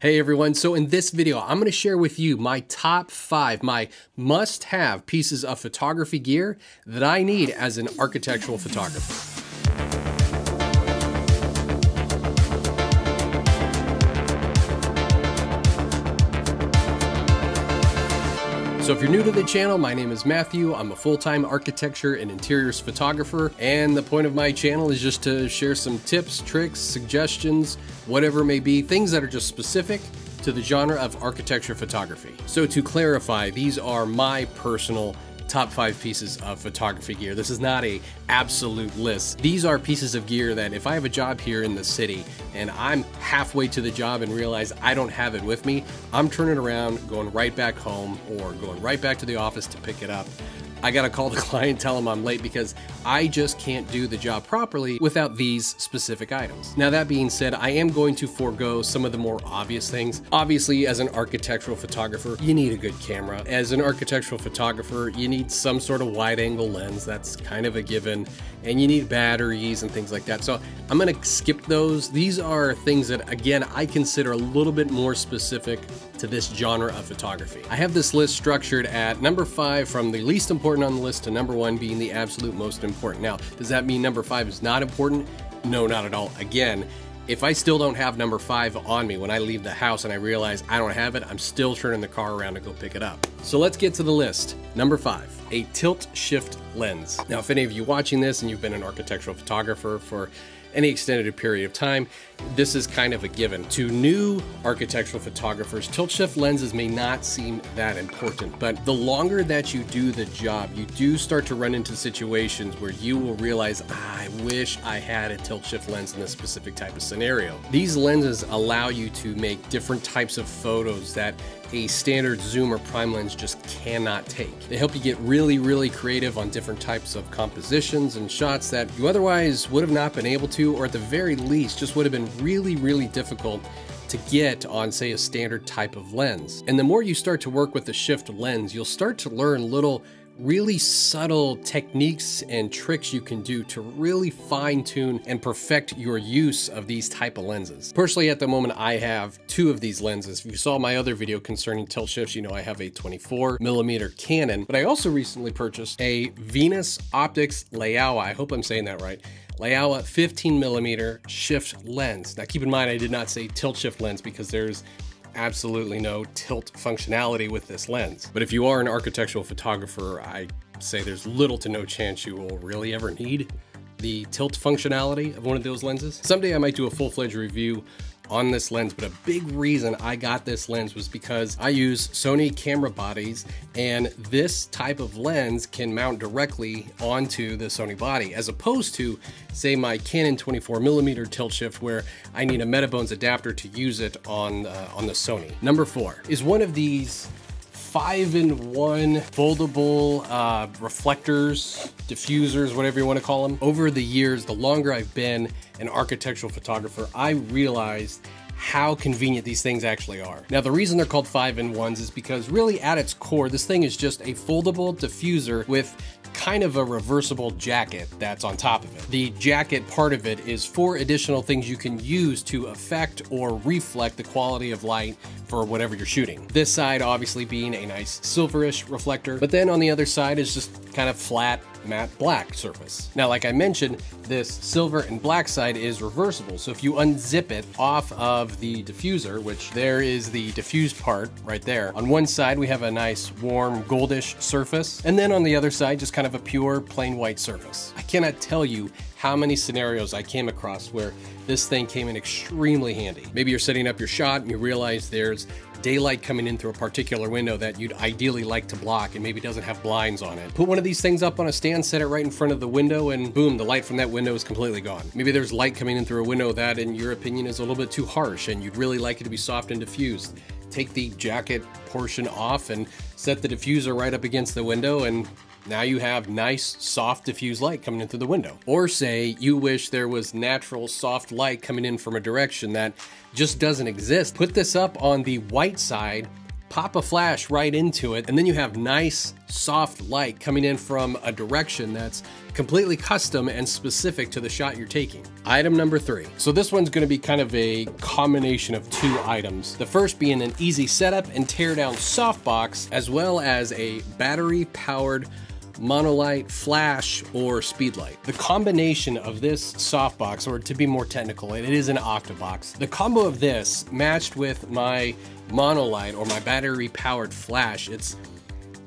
Hey everyone, so in this video, I'm gonna share with you my top five, my must have pieces of photography gear that I need as an architectural photographer. So if you're new to the channel, my name is Matthew. I'm a full-time architecture and interiors photographer, and the point of my channel is just to share some tips, tricks, suggestions, whatever may be, things that are just specific to the genre of architecture photography. So to clarify, these are my personal top five pieces of photography gear. This is not a absolute list. These are pieces of gear that if I have a job here in the city and I'm halfway to the job and realize I don't have it with me, I'm turning around, going right back home or going right back to the office to pick it up. I gotta call the client, tell them I'm late because I just can't do the job properly without these specific items. Now that being said, I am going to forego some of the more obvious things. Obviously, as an architectural photographer, you need a good camera. As an architectural photographer, you need some sort of wide angle lens, that's kind of a given, and you need batteries and things like that. So I'm gonna skip those. These are things that, again, I consider a little bit more specific to this genre of photography. I have this list structured at number five from the least important on the list to number one being the absolute most important. Now, does that mean number five is not important? No, not at all. Again, if I still don't have number five on me when I leave the house and I realize I don't have it, I'm still turning the car around to go pick it up. So let's get to the list. Number five, a tilt shift lens. Now, if any of you watching this and you've been an architectural photographer for any extended period of time, this is kind of a given. To new architectural photographers, tilt shift lenses may not seem that important, but the longer that you do the job, you do start to run into situations where you will realize, ah, I wish I had a tilt shift lens in this specific type of scenario. These lenses allow you to make different types of photos that a standard zoom or prime lens just cannot take. They help you get really, really creative on different types of compositions and shots that you otherwise would have not been able to, or at the very least, just would have been really, really difficult to get on, say, a standard type of lens. And the more you start to work with the shift lens, you'll start to learn little really subtle techniques and tricks you can do to really fine tune and perfect your use of these type of lenses. Personally, at the moment, I have two of these lenses. If you saw my other video concerning tilt shifts, you know I have a 24 millimeter Canon, but I also recently purchased a Venus Optics Laowa. I hope I'm saying that right. Laowa 15 millimeter shift lens. Now keep in mind, I did not say tilt shift lens because there's absolutely no tilt functionality with this lens. But if you are an architectural photographer, I say there's little to no chance you will really ever need the tilt functionality of one of those lenses. Someday I might do a full-fledged review on this lens, but a big reason I got this lens was because I use Sony camera bodies and this type of lens can mount directly onto the Sony body as opposed to say my Canon 24 millimeter tilt shift where I need a Metabones adapter to use it on, uh, on the Sony. Number four is one of these five in one foldable uh, reflectors, diffusers, whatever you want to call them. Over the years, the longer I've been an architectural photographer, I realized how convenient these things actually are. Now, the reason they're called 5-in-1s is because really at its core, this thing is just a foldable diffuser with kind of a reversible jacket that's on top of it. The jacket part of it is four additional things you can use to affect or reflect the quality of light for whatever you're shooting. This side obviously being a nice silverish reflector, but then on the other side is just kind of flat matte black surface. Now, like I mentioned, this silver and black side is reversible. So if you unzip it off of the diffuser, which there is the diffused part right there, on one side we have a nice warm goldish surface, and then on the other side just kind of a pure plain white surface. I cannot tell you how many scenarios I came across where this thing came in extremely handy. Maybe you're setting up your shot and you realize there's daylight coming in through a particular window that you'd ideally like to block and maybe doesn't have blinds on it. Put one of these things up on a stand, set it right in front of the window, and boom, the light from that window is completely gone. Maybe there's light coming in through a window that, in your opinion, is a little bit too harsh and you'd really like it to be soft and diffused. Take the jacket portion off and set the diffuser right up against the window and now you have nice, soft, diffused light coming in through the window. Or say you wish there was natural, soft light coming in from a direction that just doesn't exist. Put this up on the white side pop a flash right into it, and then you have nice, soft light coming in from a direction that's completely custom and specific to the shot you're taking. Item number three. So this one's gonna be kind of a combination of two items. The first being an easy setup and tear down softbox, as well as a battery monolight, flash, or speedlight. The combination of this softbox, or to be more technical, it is an octabox. The combo of this matched with my monolight or my battery powered flash, it's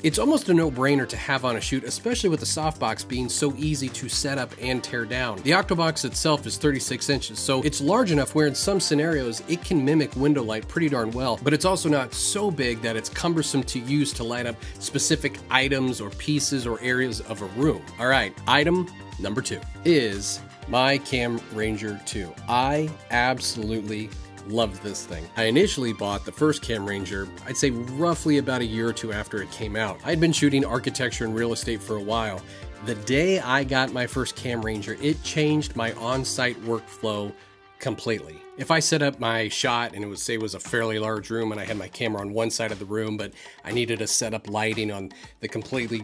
it's almost a no-brainer to have on a shoot, especially with the softbox being so easy to set up and tear down. The Octabox itself is 36 inches, so it's large enough where in some scenarios it can mimic window light pretty darn well, but it's also not so big that it's cumbersome to use to light up specific items or pieces or areas of a room. All right, item number two is my Cam Ranger 2. I absolutely loved this thing. I initially bought the first Cam Ranger, I'd say roughly about a year or two after it came out. I'd been shooting architecture and real estate for a while. The day I got my first Cam Ranger, it changed my on-site workflow completely. If I set up my shot and it was say it was a fairly large room and I had my camera on one side of the room, but I needed to set up lighting on the completely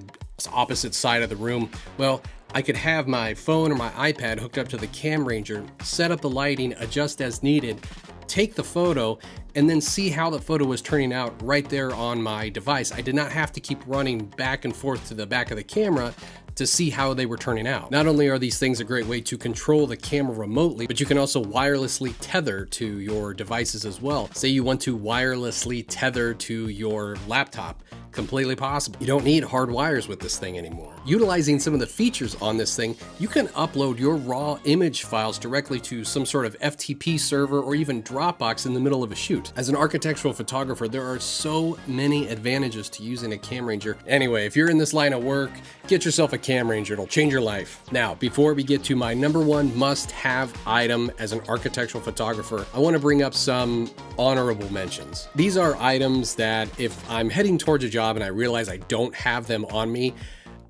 opposite side of the room, well, I could have my phone or my iPad hooked up to the Cam Ranger, set up the lighting, adjust as needed, take the photo, and then see how the photo was turning out right there on my device. I did not have to keep running back and forth to the back of the camera to see how they were turning out. Not only are these things a great way to control the camera remotely, but you can also wirelessly tether to your devices as well. Say you want to wirelessly tether to your laptop completely possible. You don't need hard wires with this thing anymore. Utilizing some of the features on this thing, you can upload your raw image files directly to some sort of FTP server or even Dropbox in the middle of a shoot. As an architectural photographer, there are so many advantages to using a Cam Ranger. Anyway, if you're in this line of work, get yourself a Cam Ranger, it'll change your life. Now, before we get to my number one must-have item as an architectural photographer, I wanna bring up some honorable mentions. These are items that if I'm heading towards a job and I realize I don't have them on me,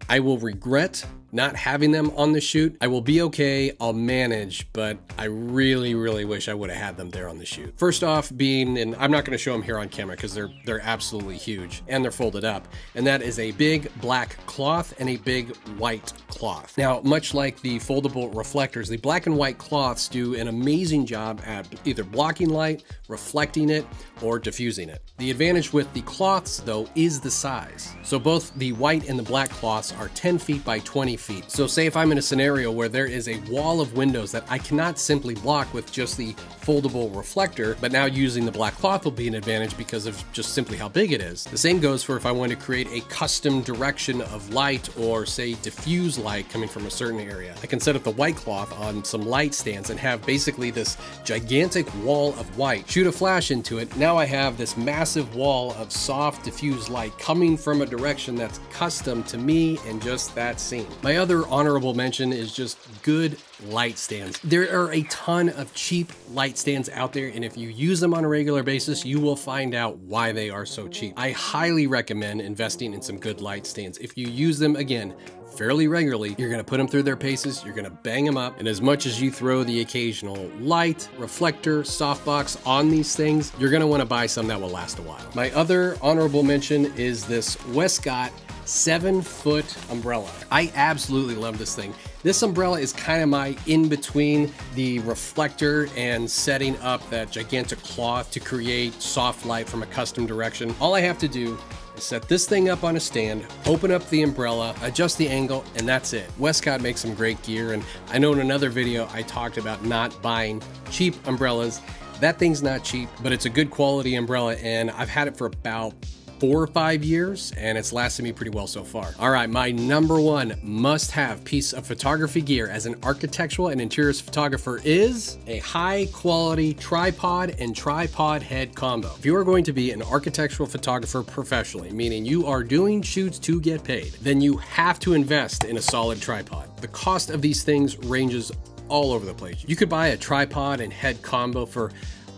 I will regret not having them on the shoot. I will be okay, I'll manage, but I really, really wish I would have had them there on the shoot. First off being, and I'm not gonna show them here on camera because they're, they're absolutely huge and they're folded up. And that is a big black cloth and a big white cloth. Now, much like the foldable reflectors, the black and white cloths do an amazing job at either blocking light, reflecting it, or diffusing it. The advantage with the cloths though is the size. So both the white and the black cloths are 10 feet by 20 feet. So say if I'm in a scenario where there is a wall of windows that I cannot simply block with just the foldable reflector, but now using the black cloth will be an advantage because of just simply how big it is. The same goes for if I want to create a custom direction of light or say diffuse light coming from a certain area. I can set up the white cloth on some light stands and have basically this gigantic wall of white, shoot a flash into it. Now I have this massive wall of soft diffuse light coming from a direction that's custom to me and just that scene. My other honorable mention is just good light stands. There are a ton of cheap light stands out there, and if you use them on a regular basis, you will find out why they are so cheap. I highly recommend investing in some good light stands. If you use them, again, fairly regularly, you're gonna put them through their paces, you're gonna bang them up, and as much as you throw the occasional light, reflector, softbox on these things, you're gonna wanna buy some that will last a while. My other honorable mention is this Westcott seven foot umbrella. I absolutely love this thing. This umbrella is kind of my in between the reflector and setting up that gigantic cloth to create soft light from a custom direction. All I have to do set this thing up on a stand, open up the umbrella, adjust the angle, and that's it. Westcott makes some great gear, and I know in another video I talked about not buying cheap umbrellas. That thing's not cheap, but it's a good quality umbrella, and I've had it for about four or five years and it's lasted me pretty well so far. All right, my number one must have piece of photography gear as an architectural and interiors photographer is a high quality tripod and tripod head combo. If you are going to be an architectural photographer professionally, meaning you are doing shoots to get paid, then you have to invest in a solid tripod. The cost of these things ranges all over the place. You could buy a tripod and head combo for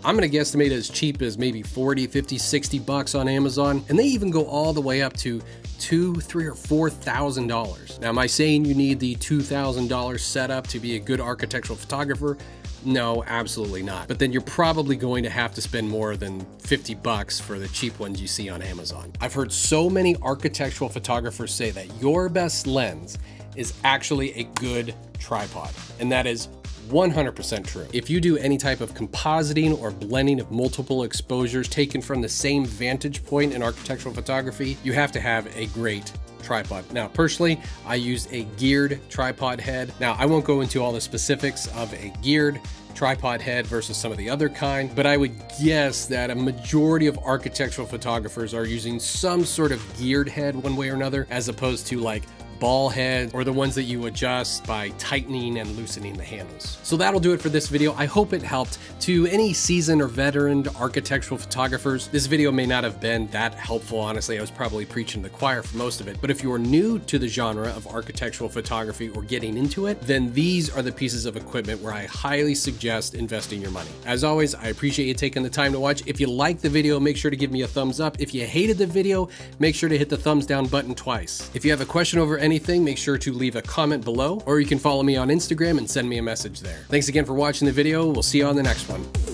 I'm to guesstimate as cheap as maybe 40, 50, 60 bucks on Amazon. And they even go all the way up to two, three, or four thousand dollars. Now, am I saying you need the two thousand dollars setup to be a good architectural photographer? No, absolutely not. But then you're probably going to have to spend more than 50 bucks for the cheap ones you see on Amazon. I've heard so many architectural photographers say that your best lens is actually a good tripod. And that is 100% true. If you do any type of compositing or blending of multiple exposures taken from the same vantage point in architectural photography, you have to have a great tripod. Now, personally, I use a geared tripod head. Now, I won't go into all the specifics of a geared tripod head versus some of the other kind, but I would guess that a majority of architectural photographers are using some sort of geared head one way or another, as opposed to like ball head or the ones that you adjust by tightening and loosening the handles. So that'll do it for this video. I hope it helped. To any seasoned or veteran architectural photographers, this video may not have been that helpful, honestly. I was probably preaching to the choir for most of it. But if you are new to the genre of architectural photography or getting into it, then these are the pieces of equipment where I highly suggest investing your money. As always, I appreciate you taking the time to watch. If you liked the video, make sure to give me a thumbs up. If you hated the video, make sure to hit the thumbs down button twice. If you have a question over any anything, make sure to leave a comment below, or you can follow me on Instagram and send me a message there. Thanks again for watching the video. We'll see you on the next one.